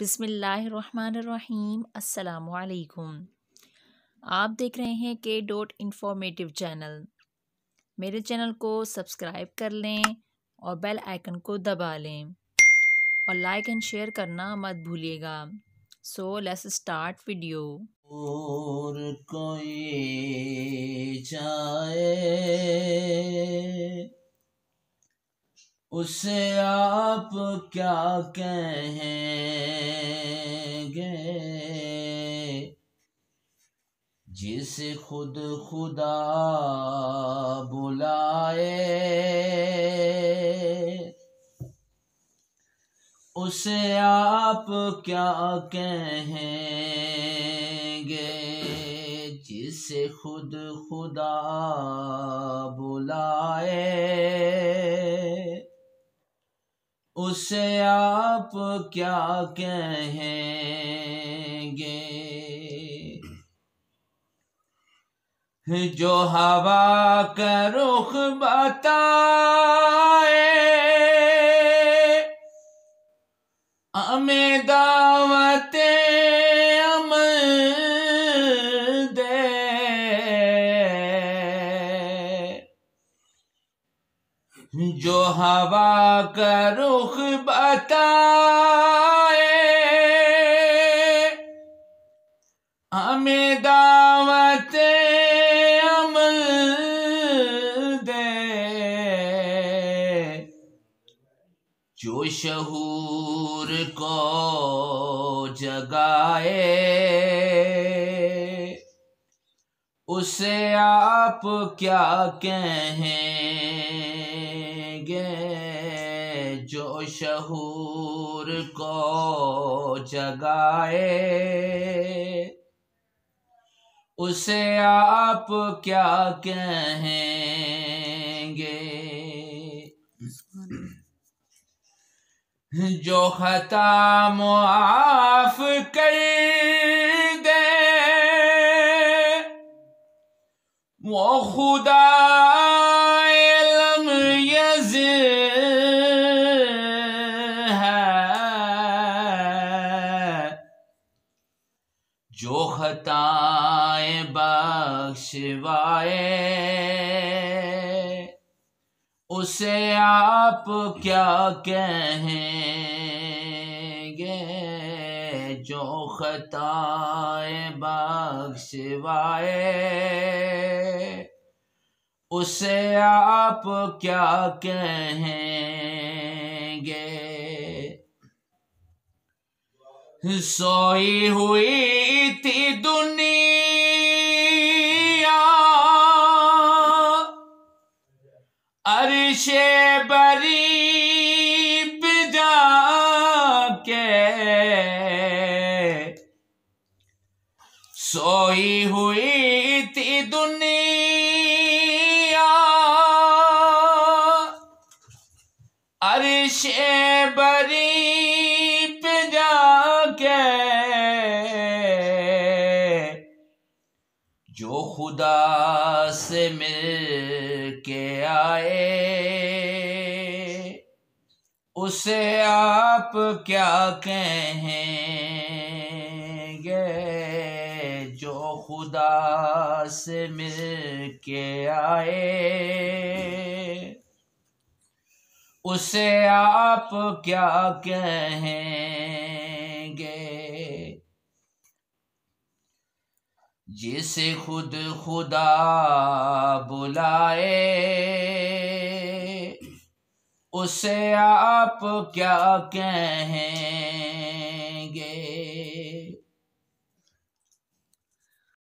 बिसमीम् असलकुम आप देख रहे हैं के डॉट इंफॉर्मेटिव चैनल। मेरे चैनल को सब्सक्राइब कर लें और बेल आइकन को दबा लें और लाइक एंड शेयर करना मत भूलिएगा। सो लेट्स स्टार्ट वीडियो और कोई चाहे उसे आप क्या कहेंगे? जिसे खुद खुदा बुलाए, उसे आप क्या कहेंगे? जिसे खुद खुदा बुलाए उसे आप क्या कहेंगे? जो हवा का रुख बताए हमें जो हवा का रुख बताए, हमें दावत अमल दे। जो शहूर को जगाए, उसे आप क्या कहें? देंगे जो शहूर को जगाए। उसे आप क्या कहेंगे? जो खता मुआफ कर दे, वो खुदा बख्शवाए। उसे आप क्या कहेंगे? जो खताएँ बख्शवाए। उसे आप क्या कहेंगे? सोई हुई थी दुनिया अरशे बरी के सोई हुई थी दुनिया। अरशे बरी जो खुदा से मिल के आए उसे आप क्या कहेंगे? जो खुदा से मिल के आए। उसे आप क्या कहेंगे? जिसे खुद खुदा बुलाए। उसे आप क्या कहेंगे?